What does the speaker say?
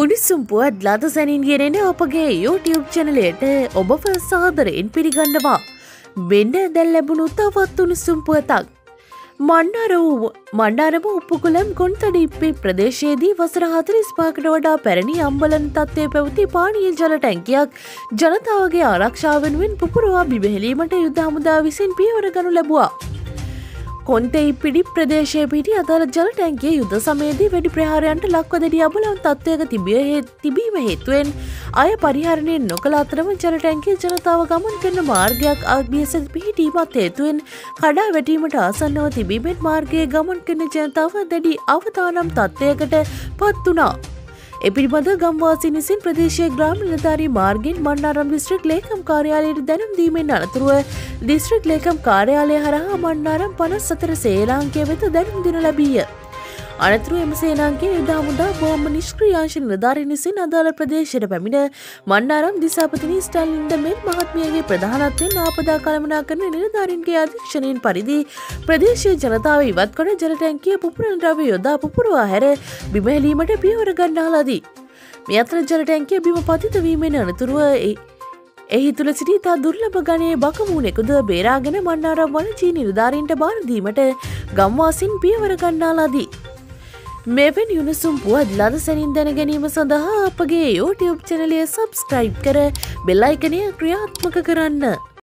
උඩිසුම් පුවත් ලද සැනින් ගෙනෙන අපගේ YouTube චනලයට ඔබව සාදරයෙන් පිළිගන්නවා. වෙන්න දැල් ලැබුණු තවත් උණුසුම් පුවතක්. මණ්ඩාර වූ මණ්ඩාරම උපුකුලම් ගොන්තඩිප්පි ප්‍රදේශයේදී වසර හතරිස් පාකට වඩා පැරණි අම්බලන තත්වය පැවති පානීය ජල ටැංකියක් ජනතාවගේ ආරක්ෂාවෙනුවෙන් පුපුරවා බිබෙහෙලීමට යුද්ධ හමුදා විසින් පියවර ගනු ලැබවා. කොන්තෙයි පිඩි ප්‍රදේශය පිටි අදාළ ජල ටැන්ගේ යුද සමේදී වැඩි ප්‍රහාරයන්ට ලක්වදඩි අබලන් තත්වයක තිබිය තිබීම හේතුවෙන් අය පරිහරණය නොකළ අතරම ජල ටැන්කේ ජනතාව ගමන් කරන මාර්ගයක් අභියස පිහිටීමත් හේතුවෙන් කඩා වැටීමට ආසන්නව තිබීමෙන් මාර්ගයේ ගමන් කරන ජනතාව දැඩි අවතානම් තත්ත්වයකට පත් වනා. එපිළිබඳ ගම්වාසි නිසින් ප්‍රදේශය ග්‍රාම නිලධාරී මාර්ගෙන් මන්නාරම් දිස්ත්‍රික් ලේකම් කාර්යාලයට දැනුම් දීමෙන් අනතුරුව දිස්ත්‍රික් ලේකම් කාර්යාලය හරහා මන්නාරම් පනස් සතර සේලාංකය වෙත දැනුම් දින ලැබීය. අනතුරු එම සේනාන්ගේ යුදාමුදා බෝම නිෂ්ක්‍රියාංශ නිලධාරී නිසින් අදාළ ප්‍රදේශයට පැමිණ මන්නාරම් දිසාපතිනි ස්ටල්ලින්ද මෙන් මහත්මියගේ ප්‍රධානත්වයෙන් ආපදා කළමනා කරන නිලධාරීන්ගේ අධීක්ෂණයෙන් පරිදි ප්‍රදේශය ජනතාව ඉවත් කොට ජලටැන්කිය පුපුරන ද්‍රව්‍ය යොදා පුපුරවා හැර බිමහෙලීමට පියවර ගන්නාලාදී. මේ අතර ජලටැන්කිය බිම පතිතවීමෙන් අනතුරුව එහි තුළ සිටි තා දුර්ලභ ගණයේ බකමූනෙකුද බේරාගෙන මන්නාරම් වනචී නිලධාරීන්ට බාරදීමට ගම්වාසින් පියවර ගන්නාලාදී. මෙවැනි යුණුසුම් පුවත් ලද සැනින් දැන ගැනීම සඳහා අපගේ YouTube චනලය සබස්ක්‍රයිබ් කර බෙල්ලයිකනය ක්‍රියාත්මක කරන්න.